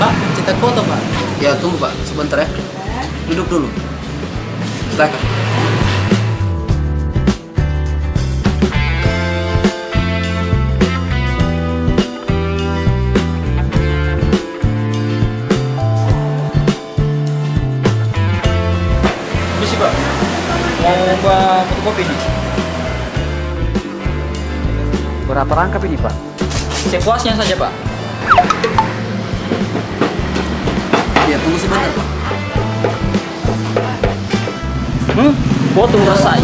Pak, cetak foto pak. Ya tunggu pak, sebentar ya. Duduk dulu. Silakan. Misi pak, mau mbak fotokopi nih. Berapa rangkap ini pak? Sepuasnya saja pak. Ya tunggu sebentar pak. Hmm, foto selesai.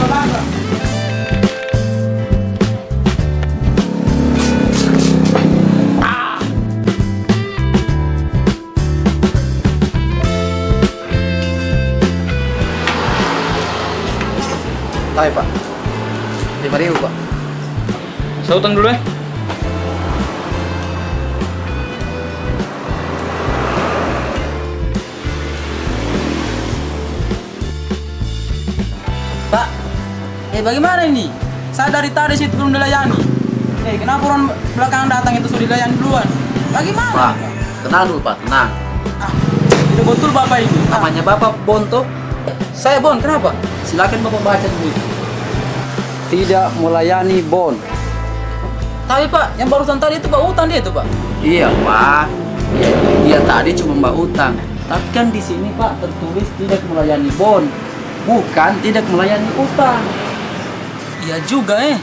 Hai pak. Lima ribu pak. Saya utang dulu ya. Eh bagaimana ini? Saya dari tadi situ belum dilayani. Eh kenapa orang belakangan datang itu sudah dilayani duluan? Bagaimana? Pak, tenang dulu pak, tenang. Ah, itu betul bapak ini. Ah, Namanya bapak Bonto. Saya Bon, kenapa? Silakan bapak baca dulu. Tidak melayani Bon. tapi pak, yang barusan tadi itu pak utang dia itu pak. Iya pak. Dia tadi cuma mbak utang. Tapi kan di sini pak tertulis tidak melayani Bon. Bukan tidak melayani utang. Iya juga eh.